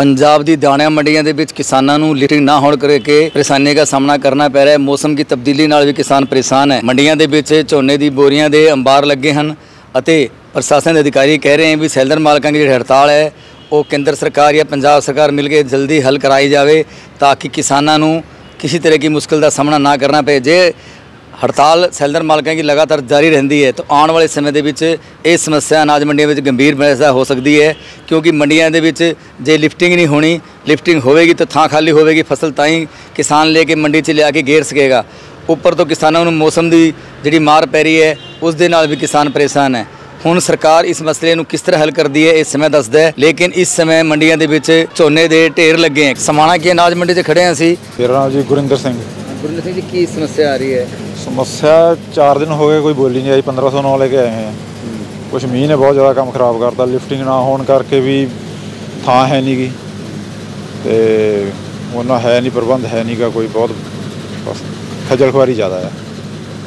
पंजाब ਦੀ ਦਾਣਿਆਂ ਮੰਡੀਆਂ ਦੇ ਵਿੱਚ ਕਿਸਾਨਾਂ ਨੂੰ ਲਿਟਿੰਗ ਨਾ ਹੋਣ ਕਰਕੇ ਪਰੇਸ਼ਾਨੀ ਦਾ ਸਾਹਮਣਾ ਕਰਨਾ ਪੈ ਰਿਹਾ ਹੈ ਮੌਸਮ ਦੀ ਤਬਦੀਲੀ ਨਾਲ ਵੀ ਕਿਸਾਨ ਪਰੇਸ਼ਾਨ ਹੈ ਮੰਡੀਆਂ ਦੇ ਵਿੱਚ ਝੋਨੇ ਦੀ ਬੋਰੀਆਂ ਦੇ ਅੰਬਾਰ ਲੱਗੇ ਹਨ ਅਤੇ ਪ੍ਰਸ਼ਾਸਨ ਦੇ ਅਧਿਕਾਰੀ ਕਹਿ ਰਹੇ ਹਨ ਵੀ ਸੈਲਰ ਮਾਲਕਾਂ ਦੀ ਜਿਹੜੀ ਹੜਤਾਲ ਹੈ ਉਹ ਕੇਂਦਰ ਸਰਕਾਰ ਜਾਂ ਪੰਜਾਬ ਸਰਕਾਰ ਮਿਲ ਕੇ ਜਲਦੀ ਹੱਲ ਕਰਾਈ ਜਾਵੇ ਤਾਂ ਕਿ ਕਿਸਾਨਾਂ ਨੂੰ ਕਿਸੇ ਤਰ੍ਹਾਂ ਦੀ ਮੁਸ਼ਕਲ ਦਾ ਸਾਹਮਣਾ ਨਾ ਕਰਨਾ ਪਏ ਜੇ ਹੜਤਾਲ ਸੈਲਰ ਮਾਲਕਾਂ ਦੀ ਲਗਾਤਾਰ ਜਾਰੀ ਰਹਿੰਦੀ ਹੈ ਤਾਂ ਆਉਣ ਵਾਲੇ ਸਮੇਂ ਦੇ ਵਿੱਚ ਇਹ ਸਮੱਸਿਆ ਅਨਾਜ ਮੰਡੀਆਂ ਵਿੱਚ ਗੰਭੀਰ ਸਮੱਸਿਆ ਹੋ ਸਕਦੀ ਹੈ ਕਿਉਂਕਿ ਮੰਡੀਆਂ ਦੇ ਵਿੱਚ ਜੇ ਲਿਫਟਿੰਗ ਨਹੀਂ ਹੋਣੀ, ਲਿਫਟਿੰਗ ਹੋਵੇਗੀ ਤਾਂ ਥਾਂ ਖਾਲੀ ਹੋਵੇਗੀ, ਫਸਲ ਤਾਂ ਹੀ ਕਿਸਾਨ ਲੈ ਕੇ ਮੰਡੀ 'ਚ ਲਿਆ ਕੇ ਗੇਰ ਸਕੇਗਾ। ਉੱਪਰ ਤੋਂ ਕਿਸਾਨਾਂ ਨੂੰ ਮੌਸਮ ਦੀ ਜਿਹੜੀ ਮਾਰ ਪੈ ਰਹੀ ਹੈ, ਉਸ ਦੇ ਨਾਲ ਵੀ ਕਿਸਾਨ ਪਰੇਸ਼ਾਨ ਹੈ। ਹੁਣ ਸਰਕਾਰ ਇਸ ਮਸਲੇ ਨੂੰ ਕਿਸ ਤਰ੍ਹਾਂ ਹੱਲ ਕਰਦੀ ਹੈ ਇਸ ਸਮੇਂ ਦੱਸਦਾ ਹੈ। ਲੇਕਿਨ ਇਸ ਸਮੇਂ ਮੰਡੀਆਂ ਦੇ ਵਿੱਚ ਝੋਨੇ ਦੇ ਢੇਰ ਲੱਗੇ ਹੈ। ਸਮਾਣਾ ਕੀ ਅਨਾਜ ਮੰਡੀ 'ਚ ਖੜੇ ਹਾਂ ਅਸੀਂ? ਮੇਰਾ ਨਾਮ ਜੀ ਗੁਰਿੰਦਰ ਸਿੰਘ। ਗੁਰਿੰਦਰ ਸਿੰਘ ਜੀ ਕੀ ਸਮੱਸਿਆ ਆ ਰਹੀ ਹੈ? ਸਮੱਸਿਆ 4 ਦਿਨ ਹੋ ਗਏ ਕੋਈ ਬੋਲੀ ਨਹੀਂ ਆਈ 1509 ਲੈ ਕੇ ਆਏ ਹਾਂ। ਕੁਝ ਮੀਂਹ ਨੇ ਬਹੁਤ ਜ਼ਿਆਦਾ ਕੰਮ ਖਰਾਬ ਕਰਤਾ ਲਿਫਟਿੰਗ ਨਾ ਹੋਣ ਕਰਕੇ ਵੀ ਥਾਂ ਹੈ ਨਹੀਂਗੀ ਤੇ ਉਹਨਾਂ ਹੈ ਨਹੀਂ ਪ੍ਰਬੰਧ ਹੈ ਨਹੀਂਗਾ ਕੋਈ ਬਹੁਤ ਬਸ ਖੱਜਲ ਖੁਆਰੀ ਜ਼ਿਆਦਾ ਹੈ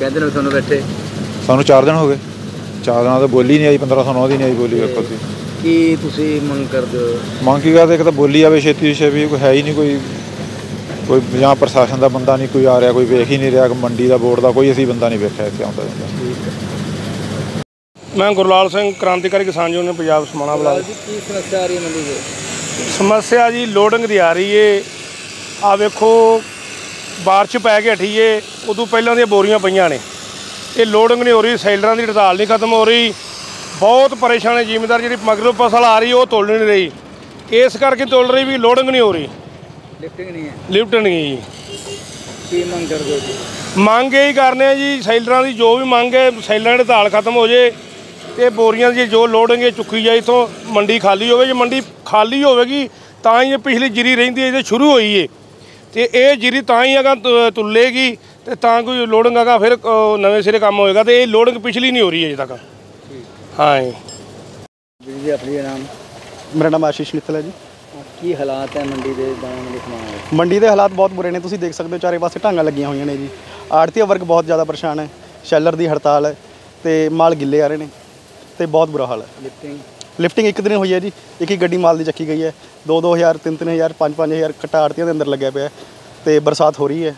ਕਹਿੰਦੇ ਨੇ ਤੁਹਾਨੂੰ ਬੈਠੇ? ਸਾਨੂੰ 4 ਦਿਨ ਹੋ ਗਏ। 4 ਦਿਨਾਂ ਤੋਂ ਬੋਲੀ ਨਹੀਂ ਆਈ 1509 ਦੀ ਨਹੀਂ ਆਈ ਬੋਲੀ ਵੇਖੋ ਤੁਸੀਂ। ਕੀ ਤੁਸੀਂ ਮੰਗ ਕਰਦੇ ਹੋ? ਮੰਗ ਕੀ ਕਰਦੇ ਇੱਕ ਤਾਂ ਬੋਲੀ ਆਵੇ ਛੇਤੀ ਛੇਤੀ ਕੋਈ ਹੈ ਹੀ ਨਹੀਂ ਕੋਈ ਕੋਈ ਜਾਂ ਪ੍ਰਸ਼ਾਸਨ ਦਾ ਬੰਦਾ ਨਹੀਂ ਕੋਈ ਆ ਰਿਹਾ ਕੋਈ ਵੇਖ ਹੀ ਨਹੀਂ ਰਿਹਾ ਮੰਡੀ ਦਾ ਬੋਰਡ ਦਾ ਕੋਈ ਅਸੀਂ ਬੰਦਾ ਨਹੀਂ ਵੇਖਿਆ ਇੱਥੇ ਆਉਂਦਾ ਜਾਂਦਾ। ਮੈਂ ਗੁਰਲਾਲ ਸਿੰਘ ਕ੍ਰਾਂਤੀਕਾਰੀ ਕਿਸਾਨ ਯੂਨੀਅਨ ਪੰਜਾਬ ਸਮਾਣਾ ਬਲਾਕ ਜੀ ਕੀ ਸਮੱਸਿਆ ਆ ਰਹੀ ਹੈ ਮੰਡੀ 'ਚ ਸਮੱਸਿਆ ਜੀ ਲੋਡਿੰਗ ਦੀ ਆ ਰਹੀ ਏ। ਆ ਵੇਖੋ ਬਾਰਿਸ਼ ਪੈ ਕੇ ਹਟੀ ਏ ਉਦੋਂ ਪਹਿਲਾਂ ਦੀਆਂ ਬੋਰੀਆਂ ਪਈਆਂ ਨੇ। ਇਹ ਲੋਡਿੰਗ ਨਹੀਂ ਹੋ ਰਹੀ ਸੈਲਰਾਂ ਦੀ ਹੜਤਾਲ ਨਹੀਂ ਖਤਮ ਹੋ ਰਹੀ। ਬਹੁਤ ਪਰੇਸ਼ਾਨ ਹੈ ਜ਼ਿਮੀਂਦਾਰ ਜਿਹੜੀ ਮਗਰੋਂ ਫਸਲ ਆ ਰਹੀ ਉਹ ਤੋਲ ਨਹੀਂ ਰਹੀ। ਇਸ ਕਰਕੇ ਤੋਲ ਰਹੀ ਵੀ ਲੋਡਿੰਗ ਨਹੀਂ ਹੋ ਰਹੀ। ਲਿਫਟਿੰਗ ਨਹੀਂ ਹੈ। ਲਿਫਟ ਨਹੀਂ ਜੀ। ਕੀ ਮੰਗ ਕਰਦੇ ਹੋ ਜੀ? ਮੰਗ ਇਹ ਹੀ ਕਰਨੇ ਆ ਜੀ ਸੈਲਰਾਂ ਦੀ ਜੋ ਵੀ ਮੰਗ ਹੈ ਸੈਲਰਾਂ ਦੀ ਹੜਤਾਲ ਖਤਮ ਹੋ ਜੇ ਤੇ ਬੋਰੀਆਂ ਦੀ ਜੋ ਲੋਡਿੰਗ ਹੈ ਚੁੱਕੀ ਜਾਏ ਇਥੋਂ ਮੰਡੀ ਖਾਲੀ ਹੋਵੇ ਜੇ ਮੰਡੀ ਖਾਲੀ ਹੋਵੇਗੀ ਤਾਂ ਹੀ ਇਹ ਪਿਛਲੀ ਜੀਰੀ ਰਹਿੰਦੀ ਹੈ ਜੇ ਸ਼ੁਰੂ ਹੋਈ ਏ। ਤੇ ਇਹ ਜੀਰੀ ਤਾਂ ਹੀ ਅਗਾ ਤੁੱਲੇਗੀ ਤੇ ਤਾਂ ਕੋਈ ਲੋਡਿੰਗ ਅਗਾ ਫਿਰ ਅ, ਨਵੇਂ ਸਿਰੇ ਕੰਮ ਹੋਏਗਾ ਤੇ ਇਹ ਲੋਡਿੰਗ ਪਿਛਲੀ ਨਹੀਂ ਹੋ ਰਹੀ ਅਜੇ ਤੱਕ। ਹਾਂ ਜੀ ਆਪਣੀ ਨਾਮ? ਮੇਰਾ ਨਾਮ ਆਸ਼ੀਸ਼ ਮਿੱਤਲ ਹੈ ਜੀ। ਕੀ ਹਾਲਾਤ ਹੈ ਮੰਡੀ ਦੇ ਦਾਣਾ ਮੰਡੀ ਸਮਾਨ ਦੇ ਮੰਡੀ ਦੇ ਹਾਲਾਤ ਬਹੁਤ ਬੁਰੇ ਨੇ ਤੁਸੀਂ ਦੇਖ ਸਕਦੇ ਹੋ ਚਾਰੇ ਪਾਸੇ ਢਾਂਗਾਂ ਲੱਗੀਆਂ ਹੋਈਆਂ ਨੇ ਜੀ। ਆੜਤੀਆ ਵਰਗ ਬਹੁਤ ਜ਼ਿਆਦਾ ਪਰੇਸ਼ਾਨ ਹੈ ਸ਼ੈਲਰ ਦੀ ਹੜਤਾਲ ਹੈ ਤੇ ਮਾਲ ਗਿੱਲੇ ਆ ਰਹੇ ਨੇ ਤੇ ਬਹੁਤ ਬੁਰਾ ਹਾਲ ਹੈ। ਲਿਫਟਿੰਗ ਲਿਫਟਿੰਗ ਇੱਕ ਦਿਨ ਹੋਈ ਹੈ ਜੀ ਇੱਕ ਇੱਕ ਗੱਡੀ ਮਾਲ ਦੀ ਚੱਕੀ ਗਈ ਹੈ। 2-2000 3-3000 5-5000 ਕੱਟਾ ਆੜਤੀਆਂ ਦੇ ਅੰਦਰ ਲੱਗਿਆ ਪਿਆ ਹੈ ਤੇ ਬਰਸਾਤ ਹੋ ਰਹੀ ਹੈ।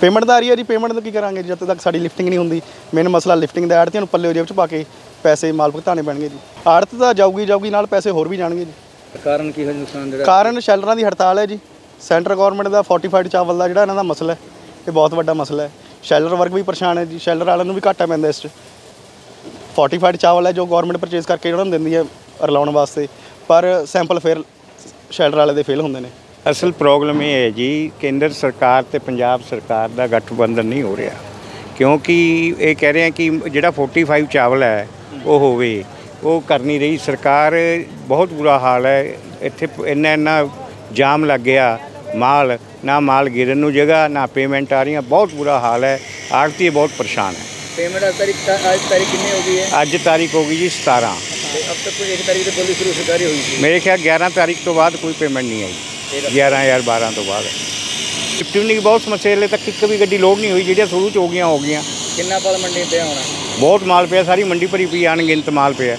ਪੇਮੈਂਟ ਦਾ ਆ ਰਹੀ ਹੈ ਜੀ ਪੇਮੈਂਟ ਦਾ ਕੀ ਕਰਾਂਗੇ ਜਦ ਤੱਕ ਸਾਡੀ ਲਿਫਟਿੰਗ ਨਹੀਂ ਹੁੰਦੀ ਮੇਨ ਮਸਲਾ ਲਿਫਟਿੰਗ ਦਾ ਆੜਤੀਆਂ ਨੂੰ ਪੱਲੇ ਜੇਬ 'ਚ ਪਾ ਕੇ ਪੈਸੇ ਮਾਲ ਭੁਗਤਾਣੇ ਪੈਣਗੇ ਜੀ। ਆੜਤ ਤਾਂ ਜਾਊਗੀ ਜਾਊਗੀ ਨਾਲ ਪੈਸੇ ਹੋਰ ਵੀ ਜਾਣਗੇ ਜੀ। ਕਾਰਨ ਕੀ ਹੋਇਆ ਨੁਕਸਾਨ ਜਿਹੜਾ? ਕਾਰਨ ਸ਼ੈਲਰਾਂ ਦੀ ਹੜਤਾਲ ਹੈ ਜੀ। ਸੈਂਟਰ ਗਵਰਨਮੈਂਟ ਦਾ ਫੋਰਟੀਫਾਈਡ ਚਾਵਲ ਦਾ ਜਿਹੜਾ ਇਹਨਾਂ ਦਾ ਮਸਲਾ ਹੈ ਇਹ ਬਹੁਤ ਵੱਡਾ ਮਸਲਾ ਹੈ। ਸ਼ੈਲਰ ਵਰਗ ਵੀ ਪਰੇਸ਼ਾਨ ਹੈ ਜੀ ਸ਼ੈਲਰ ਵਾਲਿਆਂ ਨੂੰ ਵੀ ਘਾਟਾ ਪੈਂਦਾ ਇਸ 'ਚ। ਫੋਰਟੀਫਾਈਡ ਚਾਵਲ ਹੈ ਜੋ ਗਵਰਨਮੈਂਟ ਪਰਚੇਸ ਕਰਕੇ ਉਹਨਾਂ ਨੂੰ ਦਿੰਦੀ ਹੈ ਰਲਾਉਣ ਵਾਸਤੇ ਪਰ ਸੈਂਪਲ ਫਿਰ ਸ਼ੈਲਰ ਵਾਲੇ ਦੇ ਫੇਲ ਹੁੰਦੇ ਨੇ। ਅਸਲ ਪ੍ਰੋਬਲਮ ਇਹ ਹੈ ਜੀ ਕੇਂਦਰ ਸਰਕਾਰ ਤੇ ਪੰਜਾਬ ਸਰਕਾਰ ਦਾ ਗਠਬੰਧਨ ਨਹੀਂ ਹੋ ਰਿਹਾ। ਕਿਉਂਕਿ ਇਹ ਕਹਿ ਰਹੇ ਆ ਕਿ ਜਿਹੜਾ 45 ਚਾਵਲ ਹੈ ਉਹ ਹੋਵੇ ਉਹ ਕਰ ਨਹੀਂ ਰਹੀ। ਸਰਕਾਰ ਬਹੁਤ ਬੁਰਾ ਹਾਲ ਹੈ। ਇੱਥੇ ਇੰਨਾ ਇੰਨਾ ਜਾਮ ਲੱਗ ਗਿਆ ਮਾਲ। ਨਾ ਮਾਲ ਗਿਰਨ ਨੂੰ ਜਗ੍ਹਾ ਨਾ ਪੇਮੈਂਟ ਆ ਰਹੀਆਂ। ਬਹੁਤ ਬੁਰਾ ਹਾਲ ਹੈ। ਆੜਤੀ ਬਹੁਤ ਪਰੇਸ਼ਾਨ ਹੈ। ਪੇਮੈਂਟ ਅੱਜ ਤਾਰੀਖ ਅੱਜ ਤਾਰੀਖ ਕਿੰਨੀ ਹੋ ਗਈ ਹੈ? ਅੱਜ ਤਾਰੀਖ ਹੋ ਗਈ ਜੀ 17 ਤੇ ਅਬ ਤੱਕ ਕੋਈ ਇੱਕ ਤਾਰੀਖ ਤੇ ਬੋਲੀ ਸ਼ੁਰੂ ਸਰਕਾਰੀ ਹੋਈ ਸੀ। ਮੇਰੇ ਖਿਆਲ 11 ਤਾਰੀਖ ਤੋਂ ਬਾਅਦ ਕੋਈ ਪੇਮੈਂਟ ਨਹੀਂ ਆਈ। 11 ਜਾਂ 12 ਤੋਂ ਬਾਅਦ। ਲਿਫਟਿੰਗ ਦੀ ਬਹੁਤ ਸਮੱਸਿਆ ਹਲੇ ਤੱਕ ਇੱਕ ਵੀ ਗੱਡੀ ਲੋਡ ਨਹੀਂ ਹੋਈ। ਜਿਹੜੀਆਂ ਸ਼ੁਰੂ ਚ ਹੋ ਗਈਆਂ ਹੋ ਗਈਆਂ। ਕਿੰਨਾ ਪਲ ਮੰਡੀ ਤੇ ਹੋਣਾ ਬਹੁਤ ਮਾਲ ਪਿਆ, ਸਾਰੀ ਮੰਡੀ ਭਰੀ ਪਈ ਅਣਗਿਣਤ ਮਾਲ ਪਿਆ।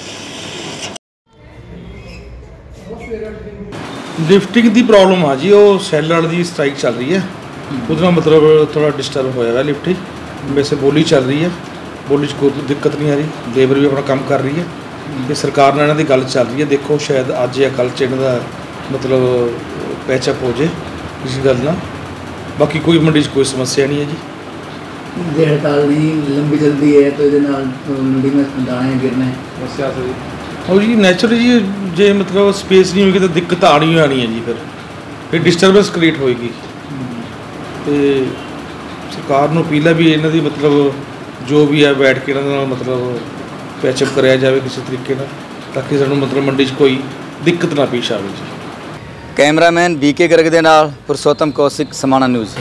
ਲਿਫਟਿੰਗ ਦੀ ਪ੍ਰੋਬਲਮ ਆ ਜੀ, ਉਹ ਸੈੱਲ ਸੈਲਰ ਦੀ ਸਟ੍ਰਾਈਕ ਚੱਲ ਰਹੀ ਹੈ। ਉਹਦੇ ਨਾਲ ਮਤਲਬ ਥੋੜਾ ਡਿਸਟਰਬ ਹੋਇਆ ਹੈ ਲਿਫਟਿੰਗ, ਵੈਸੇ ਬੋਲੀ ਚੱਲ ਰਹੀ ਹੈ। ਬੋਲੀ 'ਚ ਕੋਈ ਦਿੱਕਤ ਨਹੀਂ ਆ ਰਹੀ, ਲੇਬਰ ਵੀ ਆਪਣਾ ਕੰਮ ਕਰ ਰਹੀ ਹੈ। ਤੇ ਸਰਕਾਰ ਨਾਲ ਇਹਨਾਂ ਦੀ ਗੱਲ ਚੱਲ ਰਹੀ ਹੈ, ਦੇਖੋ ਸ਼ਾਇਦ ਅੱਜ ਜਾਂ ਕੱਲ੍ਹ 'ਚ ਇਹਨਾਂ ਦਾ ਮਤਲਬ ਪੈਚਅਪ ਹੋ ਜੇ ਇਸ ਗੱਲ ਨਾਲ। ਬਾਕੀ ਕੋਈ ਮੰਡੀ 'ਚ ਕੋਈ ਸਮੱਸਿਆ ਨਹੀਂ ਹੈ ਜੀ। ਜੇ ਹੜਤਾਲ ਨਹੀਂ ਲੰਬੀ ਚੱਲਦੀ ਹੈ ਤਾਂ ਇਹਦੇ ਨਾਲ ਮੰਡੀ ਵਿੱਚ ਦਾਣੇ ਗਿਰਨਾ। ਹੈ ਸਮੱਸਿਆ ਸੀ ਉਹ ਜੀ ਨੈਚੁਰਲੀ ਜੀ ਜੇ ਮਤਲਬ ਸਪੇਸ ਨਹੀਂ ਹੋਏਗੀ ਤਾਂ ਦਿੱਕਤ ਆਣੀ ਆਣੀ ਹੈ ਜੀ ਫਿਰ। ਫਿਰ ਡਿਸਟਰਬੈਂਸ ਕ੍ਰੀਏਟ ਹੋਏਗੀ। ਤੇ ਸਰਕਾਰ ਨੂੰ ਅਪੀਲ ਹੈ ਵੀ ਇਹਨਾਂ ਦੀ ਮਤਲਬ ਜੋ ਵੀ ਹੈ ਬੈਠ ਕੇ ਇਹਨਾਂ ਨਾਲ ਮਤਲਬ ਪੈਚਅਪ ਕਰਿਆ ਜਾਵੇ ਕਿਸੇ ਤਰੀਕੇ ਨਾਲ ਤਾਂ ਕਿ ਸਾਨੂੰ ਮਤਲਬ ਮੰਡੀ 'ਚ ਕੋਈ ਦਿੱਕਤ ਨਾ ਪੇਸ਼ ਆਵੇ ਜੀ। ਕੈਮਰਾਮੈਨ ਬੀਕੇ ਗਰਗ ਦੇ ਨਾਲ ਪੁਰਸ਼ੋਤਮ ਕੌਸ਼ਿਕ ਸਮਾਣਾ ਨਿਊਜ਼।